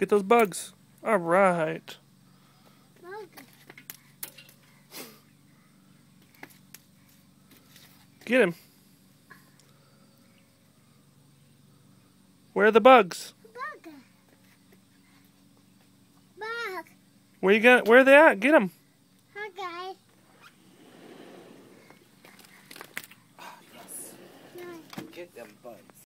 Get those bugs. All right. Bug. Get him. Where are the bugs? Bug. Bug. Where you got? Where are they at? Get them. Hi, guys. Yes. No. Get them bugs.